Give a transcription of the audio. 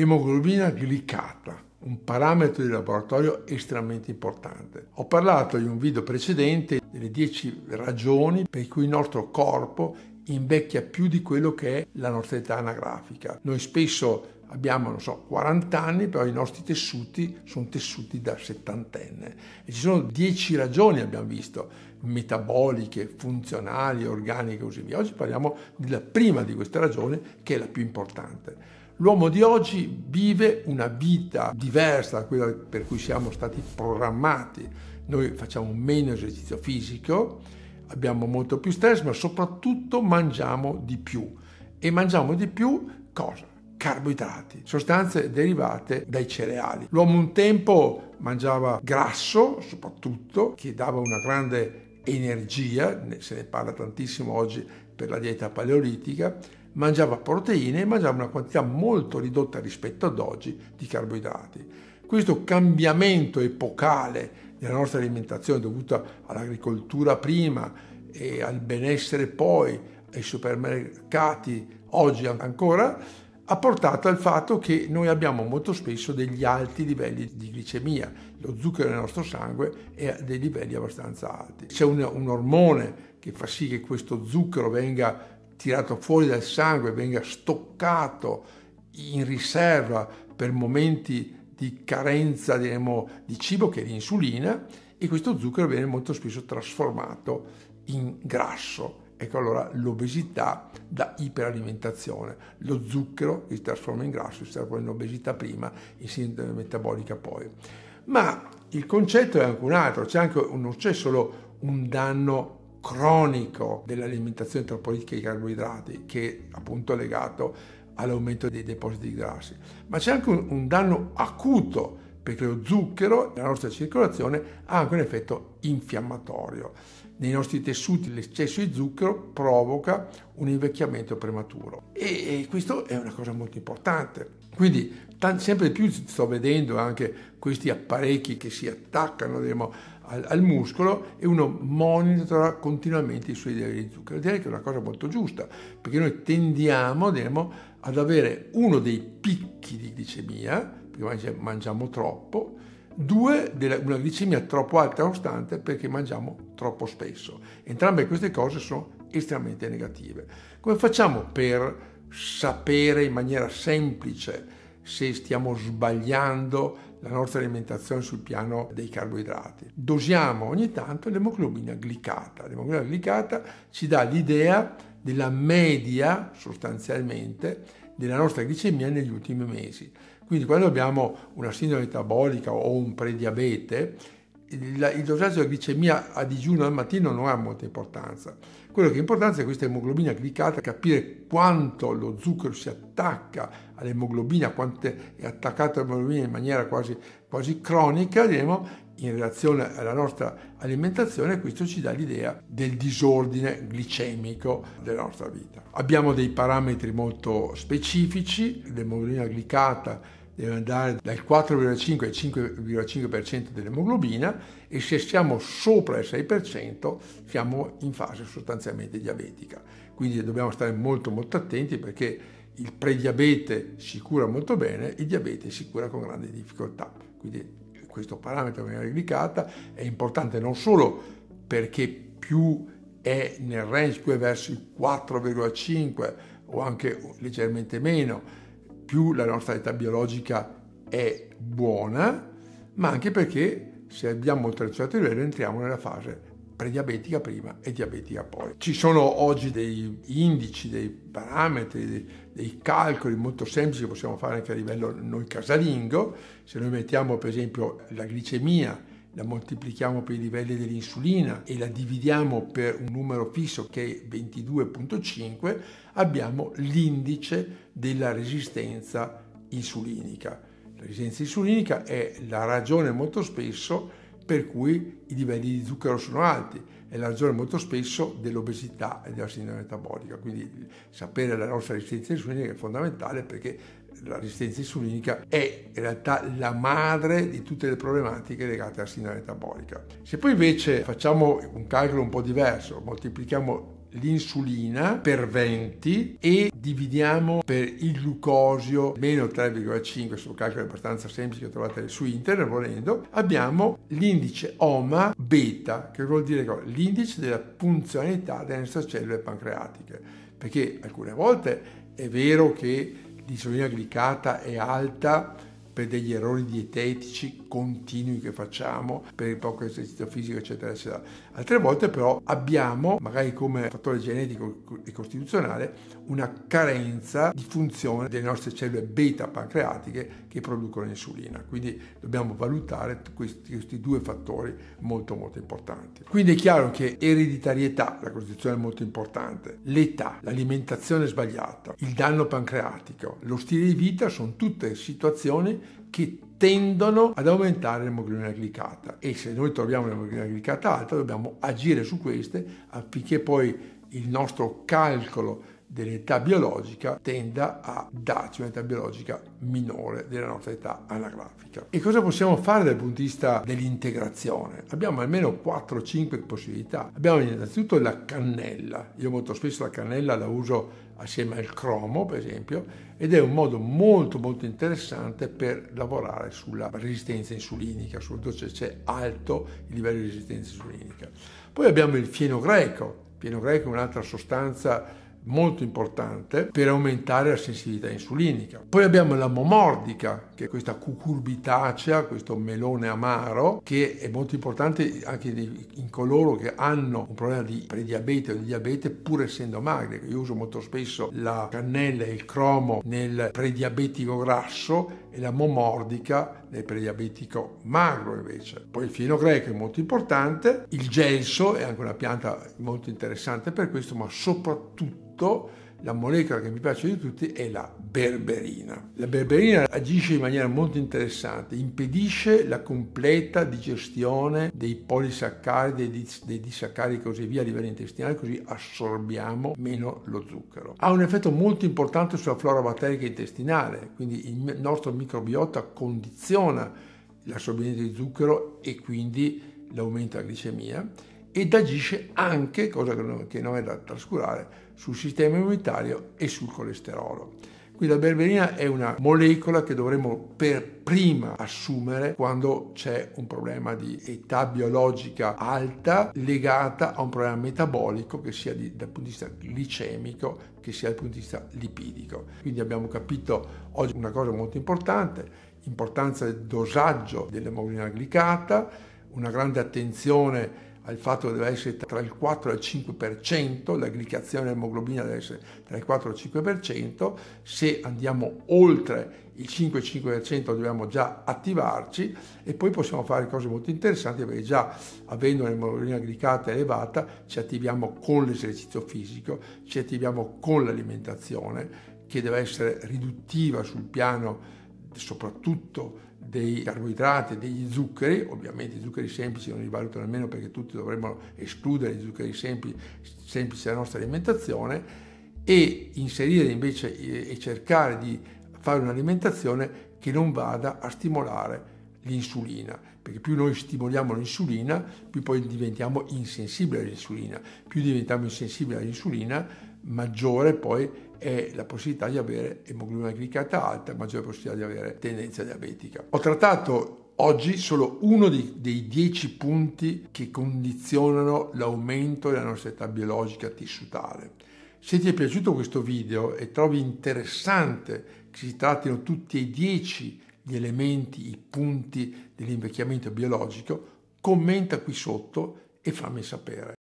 Emoglobina glicata, un parametro di laboratorio estremamente importante. Ho parlato in un video precedente delle 10 ragioni per cui il nostro corpo invecchia più di quello che è la nostra età anagrafica. Noi spesso abbiamo, non so, 40 anni, però i nostri tessuti sono tessuti da settantenne. E ci sono 10 ragioni, abbiamo visto, metaboliche, funzionali, organiche e così via. Oggi parliamo della prima di queste ragioni, che è la più importante. L'uomo di oggi vive una vita diversa da quella per cui siamo stati programmati. Noi facciamo meno esercizio fisico, abbiamo molto più stress, ma soprattutto mangiamo di più. E mangiamo di più cosa? Carboidrati, sostanze derivate dai cereali. L'uomo un tempo mangiava grasso, soprattutto, che dava una grande energia, se ne parla tantissimo oggi per la dieta paleolitica, mangiava proteine e mangiava una quantità molto ridotta rispetto ad oggi di carboidrati. Questo cambiamento epocale nella nostra alimentazione dovuta all'agricoltura prima e al benessere poi, ai supermercati oggi ancora, ha portato al fatto che noi abbiamo molto spesso degli alti livelli di glicemia, lo zucchero nel nostro sangue è a dei livelli abbastanza alti. C'è un, un ormone che fa sì che questo zucchero venga tirato fuori dal sangue, venga stoccato in riserva per momenti di carenza diremo, di cibo che è l'insulina e questo zucchero viene molto spesso trasformato in grasso. Ecco allora l'obesità da iperalimentazione. Lo zucchero che si trasforma in grasso si trasforma in obesità prima, in sindrome metabolica poi. Ma il concetto è anche un altro, c'è anche, non c'è solo un danno cronico dell'alimentazione troppo ricca di carboidrati che è appunto legato all'aumento dei depositi grassi, ma c'è anche un, un danno acuto perché lo zucchero nella nostra circolazione ha anche un effetto infiammatorio. Nei nostri tessuti l'eccesso di zucchero provoca un invecchiamento prematuro e, e questo è una cosa molto importante. Quindi sempre più sto vedendo anche questi apparecchi che si attaccano diciamo, al, al, muscolo e uno monitora continuamente i suoi livelli di zucchero. Direi che è una cosa molto giusta, perché noi tendiamo diciamo, ad avere uno dei picchi di glicemia, perché mangiamo troppo, due, una glicemia troppo alta costante perché mangiamo troppo spesso. Entrambe queste cose sono estremamente negative. Come facciamo per sapere in maniera semplice se stiamo sbagliando la nostra alimentazione sul piano dei carboidrati. Dosiamo ogni tanto l'emoglobina glicata. L'emoglobina glicata ci dà l'idea della media sostanzialmente della nostra glicemia negli ultimi mesi. Quindi quando abbiamo una sindrome metabolica o un prediabete, il, dosaggio della glicemia a digiuno al mattino non ha molta importanza. Quello che è importante è questa emoglobina glicata, capire quanto lo zucchero si attacca all'emoglobina, quanto è attaccato all'emoglobina in maniera quasi, quasi cronica, diremo, in relazione alla nostra alimentazione, questo ci dà l'idea del disordine glicemico della nostra vita. Abbiamo dei parametri molto specifici, l'emoglobina glicata deve andare dal 4,5 al 5,5% dell'emoglobina e se siamo sopra il 6% siamo in fase sostanzialmente diabetica. Quindi dobbiamo stare molto molto attenti perché il prediabete si cura molto bene, il diabete si cura con grandi difficoltà. Quindi questo parametro viene glicata è importante non solo perché più è nel range, più è verso il 4,5 o anche leggermente meno, più la nostra età biologica è buona, ma anche perché se abbiamo molto ricercato livello entriamo nella fase prediabetica prima e diabetica poi. Ci sono oggi dei indici, dei parametri, dei, dei, calcoli molto semplici che possiamo fare anche a livello noi casalingo. Se noi mettiamo per esempio la glicemia, la moltiplichiamo per i livelli dell'insulina e la dividiamo per un numero fisso che è 22.5, abbiamo l'indice della resistenza insulinica. La resistenza insulinica è la ragione molto spesso per cui i livelli di zucchero sono alti, è la ragione molto spesso dell'obesità e della sindrome metabolica. Quindi sapere la nostra resistenza insulinica è fondamentale perché la resistenza insulinica è in realtà la madre di tutte le problematiche legate alla sindrome metabolica. Se poi invece facciamo un calcolo un po' diverso, moltiplichiamo l'insulina per 20 e dividiamo per il glucosio meno 3,5, questo calcolo è abbastanza semplice che trovate su internet volendo, abbiamo l'indice OMA beta, che vuol dire l'indice della funzionalità delle nostre cellule pancreatiche, perché alcune volte è vero che l'insulina glicata è alta per degli errori dietetici continui che facciamo, per il poco esercizio fisico, eccetera, eccetera. Altre volte però abbiamo, magari come fattore genetico e costituzionale, una carenza di funzione delle nostre cellule beta pancreatiche che producono insulina. Quindi dobbiamo valutare questi, questi due fattori molto molto importanti. Quindi è chiaro che ereditarietà, la costituzione è molto importante, l'età, l'alimentazione sbagliata, il danno pancreatico, lo stile di vita sono tutte situazioni che tendono ad aumentare l'emoglobina glicata e se noi troviamo l'emoglobina glicata alta dobbiamo agire su queste affinché poi il nostro calcolo dell'età biologica tenda a darci un'età biologica minore della nostra età anagrafica. E cosa possiamo fare dal punto di vista dell'integrazione? Abbiamo almeno 4-5 possibilità. Abbiamo innanzitutto la cannella. Io molto spesso la cannella la uso assieme al cromo, per esempio, ed è un modo molto molto interessante per lavorare sulla resistenza insulinica, soprattutto se c'è alto il livello di resistenza insulinica. Poi abbiamo il fieno greco. Il fieno greco è un'altra sostanza molto importante per aumentare la sensibilità insulinica. Poi abbiamo la momordica, che è questa cucurbitacea, questo melone amaro, che è molto importante anche in coloro che hanno un problema di prediabete o di diabete pur essendo magri. Io uso molto spesso la cannella e il cromo nel prediabetico grasso e la momordica nel prediabetico magro invece. Poi il fieno greco è molto importante, il gelso è anche una pianta molto interessante per questo, ma soprattutto soprattutto la molecola che mi piace di tutti è la berberina. La berberina agisce in maniera molto interessante, impedisce la completa digestione dei polisaccaridi, dei disaccaridi e così via a livello intestinale, così assorbiamo meno lo zucchero. Ha un effetto molto importante sulla flora batterica intestinale, quindi il nostro microbiota condiziona l'assorbimento di zucchero e quindi l'aumento della glicemia ed agisce anche, cosa che non è da trascurare, sul sistema immunitario e sul colesterolo. Quindi la berberina è una molecola che dovremmo per prima assumere quando c'è un problema di età biologica alta legata a un problema metabolico che sia di, dal punto di vista glicemico che sia dal punto di vista lipidico. Quindi abbiamo capito oggi una cosa molto importante, l'importanza del dosaggio dell'emoglobina glicata, una grande attenzione al fatto che deve essere tra il 4 e il 5%, la glicazione dell'emoglobina deve essere tra il 4 e il 5%, se andiamo oltre il 5-5% dobbiamo già attivarci e poi possiamo fare cose molto interessanti perché già avendo un'emoglobina glicata elevata ci attiviamo con l'esercizio fisico, ci attiviamo con l'alimentazione che deve essere riduttiva sul piano soprattutto dei carboidrati, degli zuccheri, ovviamente i zuccheri semplici non li valutano nemmeno perché tutti dovremmo escludere i zuccheri semplici, semplici dalla nostra alimentazione. E inserire invece e cercare di fare un'alimentazione che non vada a stimolare l'insulina, perché più noi stimoliamo l'insulina, più poi diventiamo insensibili all'insulina, più diventiamo insensibili all'insulina, maggiore poi è la possibilità di avere emoglobina glicata alta, maggiore possibilità di avere tendenza diabetica. Ho trattato oggi solo uno dei, dei dieci punti che condizionano l'aumento della nostra età biologica tissutale. Se ti è piaciuto questo video e trovi interessante che si trattino tutti e dieci gli elementi, i punti dell'invecchiamento biologico, commenta qui sotto e fammi sapere.